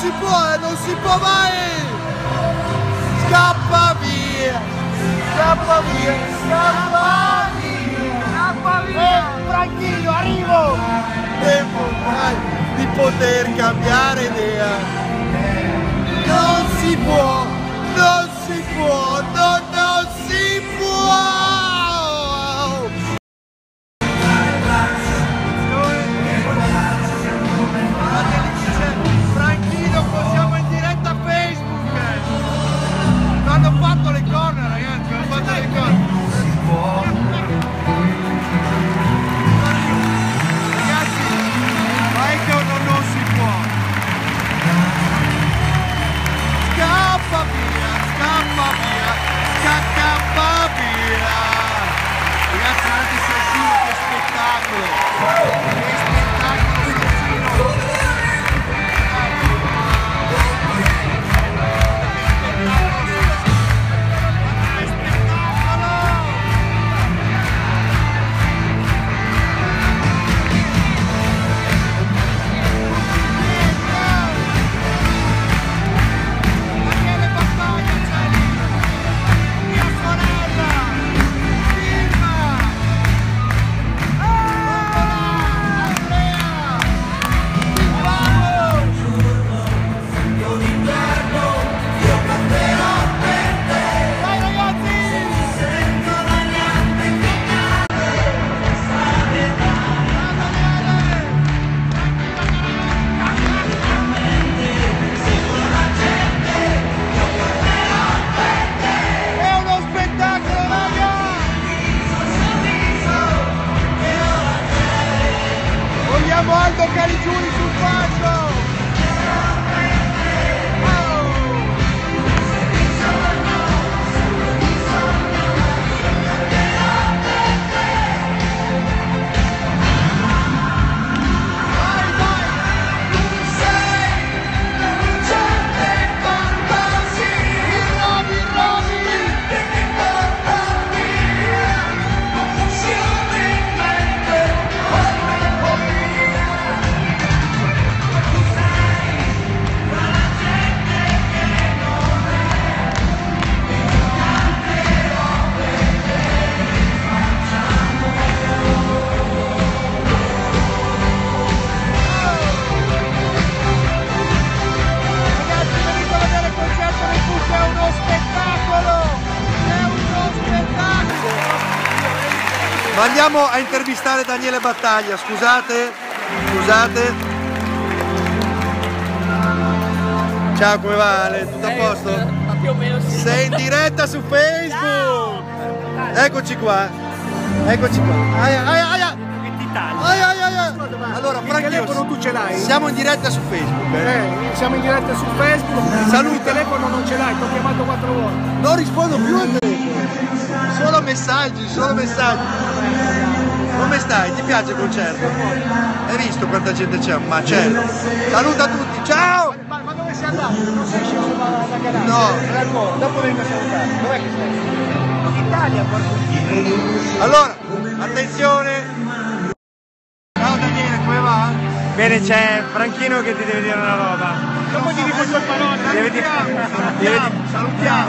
si può, eh, non si può mai! Scappa via! Scappa via! Scappa via! Scappa via! Eh, Franchino, arrivo! Tempo mai di poter cambiare idea! Via, scappa via! Ragazzi, guardate Sassino, che spettacolo! Aldo Caligiuri sul palco! Ma andiamo a intervistare Daniele Battaglia, scusate, scusate. Ciao, come va Ale? Tutto a posto? Ma più o meno sì. Sei in diretta su Facebook! Eccoci qua, eccoci qua. Aia, aia, aia! Aia, aia, aia! Allora, Il Franchino, telefono tu ce l'hai? siamo in diretta su Facebook. eh. Eh, siamo in diretta su Facebook. Saluta. Il telefono non ce l'hai, ti ho chiamato quattro volte. Non rispondo più al telefono. Solo messaggi, solo messaggi. Come stai? Ti piace il concerto? Hai visto quanta gente c'è? Un macello. Saluta tutti, ciao! Ma, ma dove sei andato? Non sei sceso da, da Canale? No. Dopo vengo a salutare. Dov'è che sei? In Italia, guarda. Allora, attenzione! Ciao Daniele, come va? Bene, c'è Franchino che ti deve dire una roba. Dopo ti dico il tuo parole. Dire- Salutiamo, salutiamo.